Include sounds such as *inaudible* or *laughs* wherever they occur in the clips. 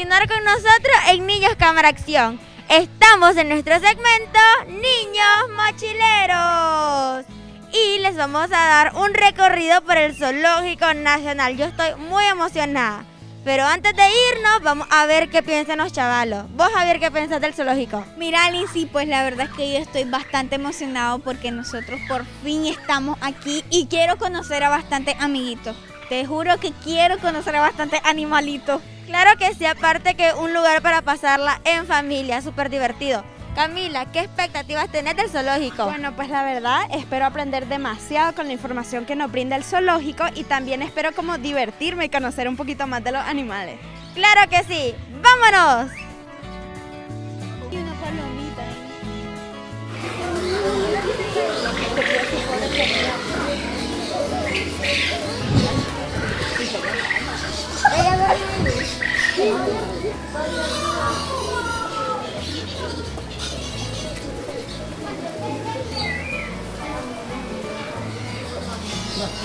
continuar con nosotros en Niños Cámara Acción. Estamos en nuestro segmento Niños Mochileros. Y les vamos a dar un recorrido por el Zoológico Nacional. Yo estoy muy emocionada. Pero antes de irnos, vamos a ver qué piensan los chavalos. Vos, a ver qué piensas del zoológico. Mira, sí, pues la verdad es que yo estoy bastante emocionado porque nosotros por fin estamos aquí y quiero conocer a bastantes amiguitos. Te juro que quiero conocer a bastantes animalitos. Claro que sí, aparte que un lugar para pasarla en familia, súper divertido. Camila, ¿qué expectativas tenés del zoológico? Bueno, pues la verdad, espero aprender demasiado con la información que nos brinda el zoológico y también espero como divertirme y conocer un poquito más de los animales. ¡Claro que sí! ¡Vámonos! Y una palomita.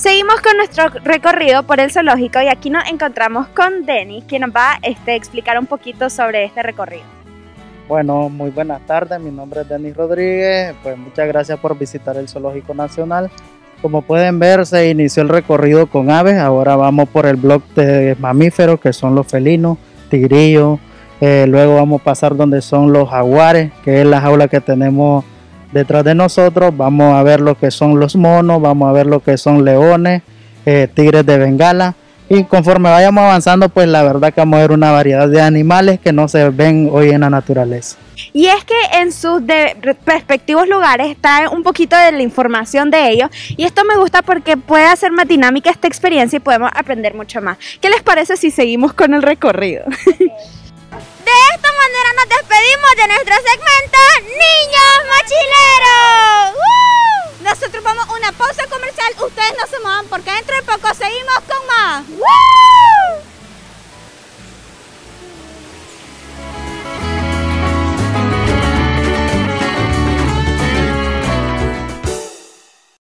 Seguimos con nuestro recorrido por el zoológico y aquí nos encontramos con Denis, quien nos va este, a explicar un poquito sobre este recorrido. Bueno, muy buenas tardes, mi nombre es Denis Rodríguez, pues muchas gracias por visitar el Zoológico Nacional. Como pueden ver, se inició el recorrido con aves, ahora vamos por el bloque de mamíferos, que son los felinos, tigrillos, eh, luego vamos a pasar donde son los jaguares, que es la jaula que tenemos detrás de nosotros, vamos a ver lo que son los monos, vamos a ver lo que son leones, eh, tigres de Bengala. Y conforme vayamos avanzando, pues la verdad que vamos a ver una variedad de animales que no se ven hoy en la naturaleza. Y es que en sus respectivos lugares está un poquito de la información de ellos. Y esto me gusta porque puede hacer más dinámica esta experiencia y podemos aprender mucho más. ¿Qué les parece si seguimos con el recorrido? *laughs* De esta manera nos despedimos de nuestro segmento Niños Mochileros. Nosotros vamos a una pausa comercial, ustedes no se muevan porque dentro de poco seguimos con más.